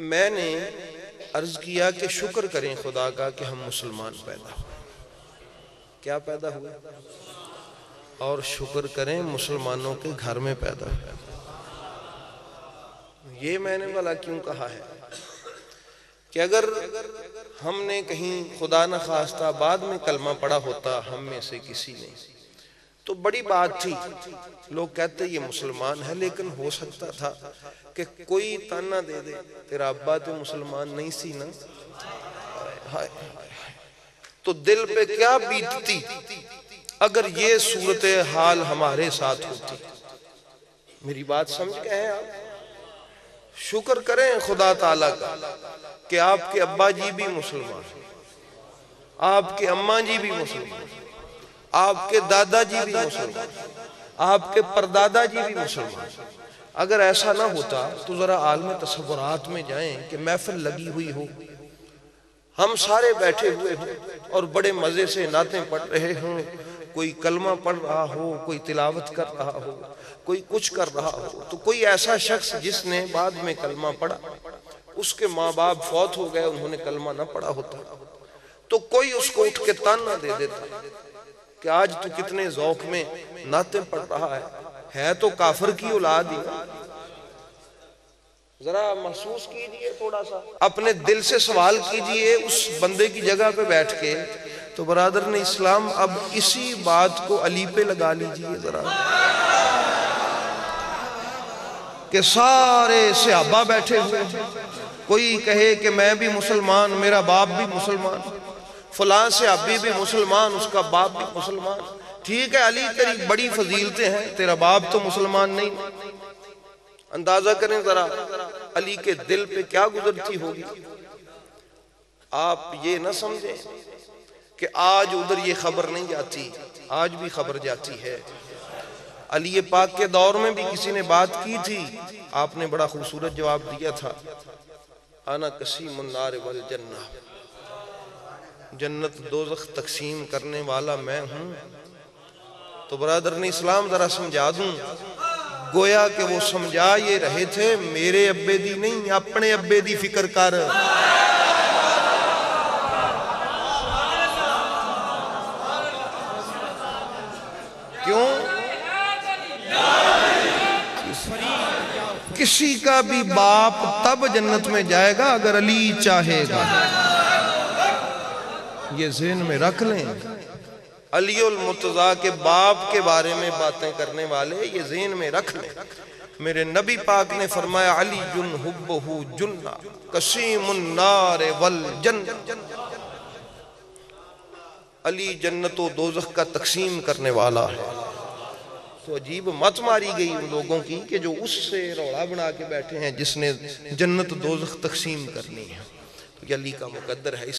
میں نے عرض کیا کہ شکر کریں خدا کا کہ ہم مسلمان پیدا ہوئے۔ کیا پیدا ہوئے؟ اور شکر کریں مسلمانوں کے گھر میں پیدا ہوئے۔ یہ میں نے بلا کیوں کہا ہے؟ کہ اگر ہم نے کہیں خدا نہ خواستہ بعد میں کلمہ پڑا ہوتا ہم میں سے کسی نے۔ تو بڑی بات تھی۔ لوگ کہتے یہ مسلمان ہے، لیکن ہو سکتا تھا کہ کوئی تانا دے دے۔ تیرا ابا تو مسلمان نہیں سی نا۔ تو دل پہ کیا بیتتی؟ اگر یہ صورت حال ہمارے ساتھ ہوتی۔ میری بات سمجھ گئے ہیں آپ؟ شکر کریں خدا تعالیٰ کا کہ آپ کے ابا جی بھی مسلمان آپ کے اماں جی بھی مسلمان آپ کے دادا جی بھی مسلمان آپ کے پردادا جی بھی مسلمان اگر ایسا نہ ہوتا تو ذرا عالم تصورات میں جائیں کہ محفل لگی ہوئی ہو۔ ہم سارے بیٹھے ہوئے ہوں اور بڑے مزے سے نعتیں پڑھ رہے ہوں۔ کوئی کلمہ پڑھ رہا ہو، کوئی تلاوت کر رہا ہو، کوئی کچھ کر رہا ہو۔ تو کوئی ایسا شخص جس نے بعد میں کلمہ پڑھا، اس کے ماں باپ فوت ہو گئے، انہوں نے کلمہ نہ پڑھا ہوتا۔ تو کوئی اس کو اٹھ کے تان نہ دے دیتا۔ کہ آج تو کتنے ذوق میں نعتیں پڑھ رہا ہے۔ ہے تو کافر کی اولاد ہی۔ ذرا محسوس کیجیے تھوڑا سا۔ اپنے دل سے سوال کیجیے اس بندے کی جگہ پہ بیٹھ کے۔ تو برادر نے اسلام اب اسی بات کو علی پہ لگا لیجیے ذرا۔ کہ سارے صحابہ بیٹھے ہوئے کوئی کہے کہ میں بھی مسلمان، میرا باپ بھی مسلمان۔ فلاں صحابی بھی مسلمان، اس کا باپ بھی مسلمان۔ ٹھیک ہے علی، تیری بڑی فضیلتیں ہیں، تیرا باپ تو مسلمان نہیں۔ اندازہ کریں ذرا، علی کے دل پہ کیا گزرتی ہوگی؟ آپ یہ نہ سمجھیں کہ آج ادھر یہ خبر نہیں جاتی آج بھی خبر جاتی ہے۔ علی پاک کے دور میں بھی کسی نے بات کی تھی، آپ نے بڑا خوبصورت جواب دیا تھا۔ آنا قسیم النار والجنہ۔ جنت دوزخ تقسیم کرنے والا میں ہوں۔ تو برادر نے اسلام ذرا سمجھا دوں۔ گویا کہ وہ سمجھا یہ رہے تھے، میرے ابے دی نہیں، اپنے ابے دی فکر کر۔ کیوں؟ کسی کا بھی باپ تب جنت میں جائے گا اگر علی چاہے گا۔ یہ ذہن میں رکھ لیں۔ علی المتضا کے باپ کے بارے میں باتیں کرنے والے یہ ذہن میں رکھ لیں۔ میرے نبی پاک نے فرمایا علی جن حبہو جنہ قسیم النار والجن علی جنت و دوزخ کا تقسیم کرنے والا ہے۔ تو عجیب مت ماری گئی ان لوگوں کی کہ جو اس سے روڑا بنا کے بیٹھے ہیں جس نے جنت دوزخ تقسیم کرنی ہے۔ تو یہ علی کا مقدر ہے۔